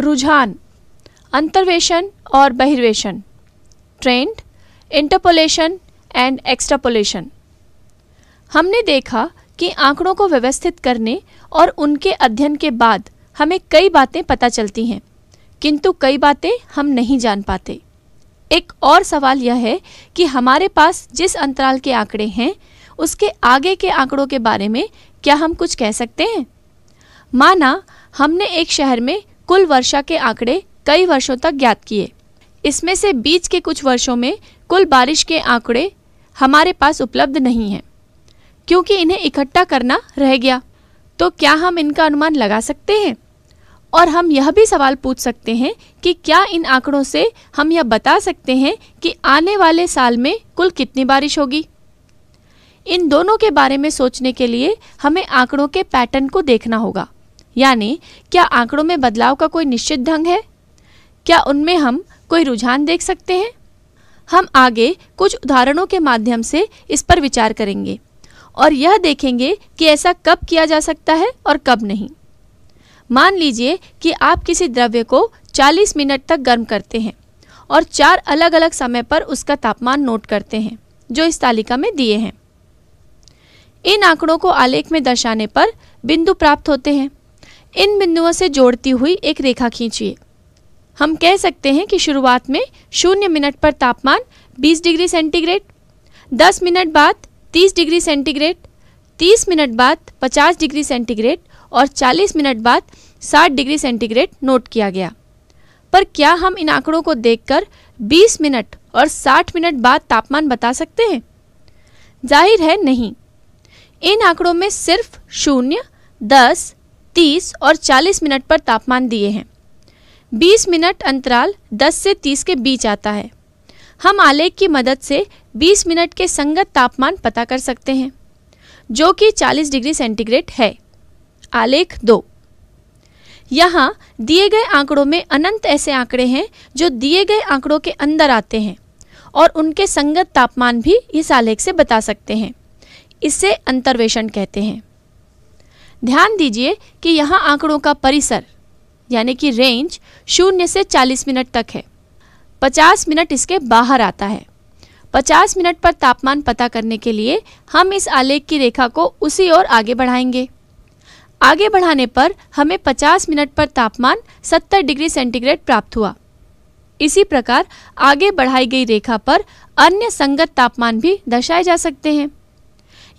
रुझान, अंतर्वेशन और बहिर्वेशन, ट्रेंड, इंटरपोलेशन एंड एक्सट्रापोलेशन। हमने देखा कि आंकड़ों को व्यवस्थित करने और उनके अध्ययन के बाद हमें कई बातें पता चलती हैं, किंतु कई बातें हम नहीं जान पाते। एक और सवाल यह है कि हमारे पास जिस अंतराल के आंकड़े हैं, उसके आगे के आंकड़ों के बारे में क्या हम कुछ कह सकते हैं? माना हमने एक शहर में कुल वर्षा के आंकड़े कई वर्षों तक ज्ञात किए। इसमें से बीच के कुछ वर्षों में कुल बारिश के आंकड़े हमारे पास उपलब्ध नहीं हैं, क्योंकि इन्हें इकट्ठा करना रह गया। तो क्या हम इनका अनुमान लगा सकते हैं? और हम यह भी सवाल पूछ सकते हैं कि क्या इन आंकड़ों से हम यह बता सकते हैं कि आने वाले साल में कुल कितनी बारिश होगी? इन दोनों के बारे में सोचने के लिए हमें आंकड़ों के पैटर्न को देखना होगा। यानी, क्या आंकड़ों में बदलाव का कोई निश्चित ढंग है? क्या उनमें हम कोई रुझान देख सकते हैं? हम आगे कुछ उदाहरणों के माध्यम से इस पर विचार करेंगे, और यह देखेंगे कि ऐसा कब किया जा सकता है और कब नहीं। मान लीजिए कि आप किसी द्रव्य को 40 मिनट तक गर्म करते हैं, और चार अलग अलग समय पर उसका तापमान नोट करते हैं, जो इस तालिका में दिए हैं। इन आंकड़ों को आलेख में दर्शाने पर बिंदु प्राप्त होते हैं। इन बिंदुओं से जोड़ती हुई एक रेखा खींचिए। हम कह सकते हैं कि शुरुआत में शून्य मिनट पर तापमान 20 डिग्री सेंटीग्रेड 10 मिनट बाद 30 डिग्री सेंटीग्रेड 30 मिनट बाद 50 डिग्री सेंटीग्रेड और 40 मिनट बाद 60 डिग्री सेंटीग्रेड नोट किया गया। पर क्या हम इन आंकड़ों को देखकर 20 मिनट और 60 मिनट बाद तापमान बता सकते हैं? ज़ाहिर है नहीं। इन आंकड़ों में सिर्फ़ शून्य, दस तीस और चालीस मिनट पर तापमान दिए हैं। बीस मिनट अंतराल दस से तीस के बीच आता है। हम आलेख की मदद से बीस मिनट के संगत तापमान पता कर सकते हैं, जो कि चालीस डिग्री सेंटीग्रेड है। आलेख दो। यहाँ दिए गए आंकड़ों में अनंत ऐसे आंकड़े हैं, जो दिए गए आंकड़ों के अंदर आते हैं, और उनके संगत तापमान भी इस आलेख से बता सकते हैं। इसे अंतर्वेशन कहते हैं। ध्यान दीजिए कि यहाँ आंकड़ों का परिसर, यानी कि रेंज शून्य से 40 मिनट तक है। 50 मिनट इसके बाहर आता है। 50 मिनट पर तापमान पता करने के लिए हम इस आलेख की रेखा को उसी ओर आगे बढ़ाएँगे। आगे बढ़ाने पर हमें 50 मिनट पर तापमान 70 डिग्री सेंटीग्रेड प्राप्त हुआ। इसी प्रकार आगे बढ़ाई गई रेखा पर अन्य संगत तापमान भी दर्शाए जा सकते हैं।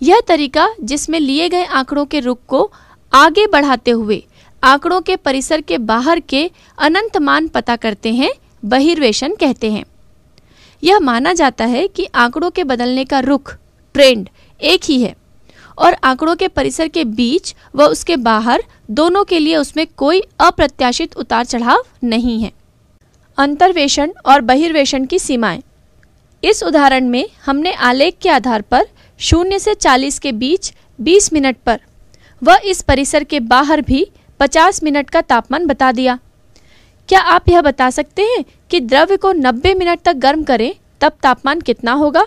यह तरीका जिसमें लिए गए आंकड़ों के रुख को आगे बढ़ाते हुए आंकड़ों के परिसर के बाहर के अनंत मान पता करते हैं, बहिर्वेशन कहते हैं। यह माना जाता है कि आंकड़ों के बदलने का रुख ट्रेंड एक ही है और आंकड़ों के परिसर के बीच व उसके बाहर दोनों के लिए उसमें कोई अप्रत्याशित उतार चढ़ाव नहीं है। अंतर्वेशन और बहिर्वेशन की सीमाएँ। इस उदाहरण में हमने आलेख के आधार पर शून्य से 40 के बीच 20 मिनट पर व इस परिसर के बाहर भी 50 मिनट का तापमान बता दिया। क्या आप यह बता सकते हैं कि द्रव्य को 90 मिनट तक गर्म करें, तब तापमान कितना होगा?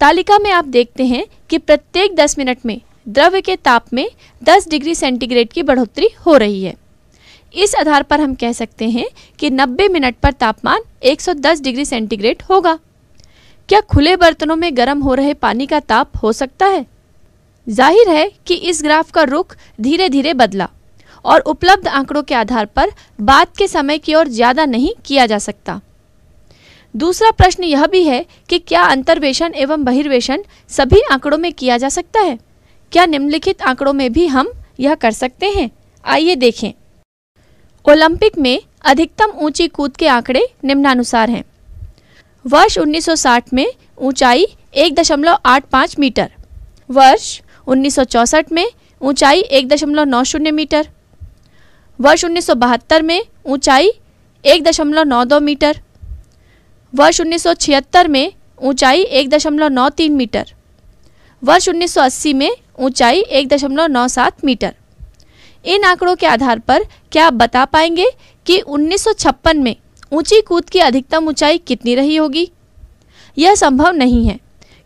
तालिका में आप देखते हैं कि प्रत्येक 10 मिनट में द्रव्य के ताप में 10 डिग्री सेंटीग्रेड की बढ़ोतरी हो रही है। इस आधार पर हम कह सकते हैं कि 90 मिनट पर तापमान 110 डिग्री सेंटीग्रेड होगा। क्या खुले बर्तनों में गर्म हो रहे पानी का ताप हो सकता है? ज़ाहिर है कि इस ग्राफ का रुख धीरे धीरे बदला और उपलब्ध आंकड़ों के आधार पर बाद के समय की ओर ज़्यादा नहीं किया जा सकता। दूसरा प्रश्न यह भी है कि क्या अंतर्वेशन एवं बहिर्वेशन सभी आंकड़ों में किया जा सकता है? क्या निम्नलिखित आंकड़ों में भी हम यह कर सकते हैं? आइए देखें। ओलंपिक में अधिकतम ऊँची कूद के आंकड़े निम्नानुसार हैं। वर्ष 1960 में ऊंचाई 1.85 मीटर। वर्ष 1964 में ऊंचाई 1.90 मीटर। वर्ष 1972 में ऊंचाई 1.92 मीटर। वर्ष 1976 में ऊंचाई 1.93 मीटर। वर्ष 1980 में ऊंचाई 1.97 मीटर। इन आंकड़ों के आधार पर क्या आप बता पाएँगे कि 1956 में ऊँची कूद की अधिकतम ऊंचाई कितनी रही होगी? यह संभव नहीं है,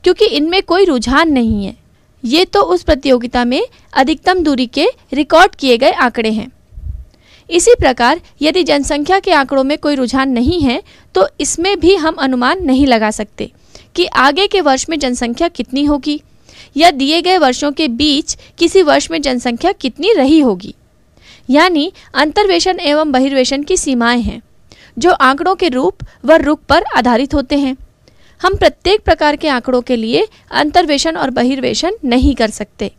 क्योंकि इनमें कोई रुझान नहीं है। ये तो उस प्रतियोगिता में अधिकतम दूरी के रिकॉर्ड किए गए आंकड़े हैं। इसी प्रकार, यदि जनसंख्या के आंकड़ों में कोई रुझान नहीं है तो इसमें भी हम अनुमान नहीं लगा सकते कि आगे के वर्ष में जनसंख्या कितनी होगी, या दिए गए वर्षों के बीच किसी वर्ष में जनसंख्या कितनी रही होगी। यानी अंतर्वेशन एवं बहिर्वेशन की सीमाएँ हैं। जो आंकड़ों के रूप व रुख पर आधारित होते हैं। हम प्रत्येक प्रकार के आंकड़ों के लिए अंतर्वेशन और बहिर्वेशन नहीं कर सकते।